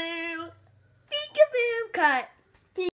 Peekaboo! Peekaboo! Cut!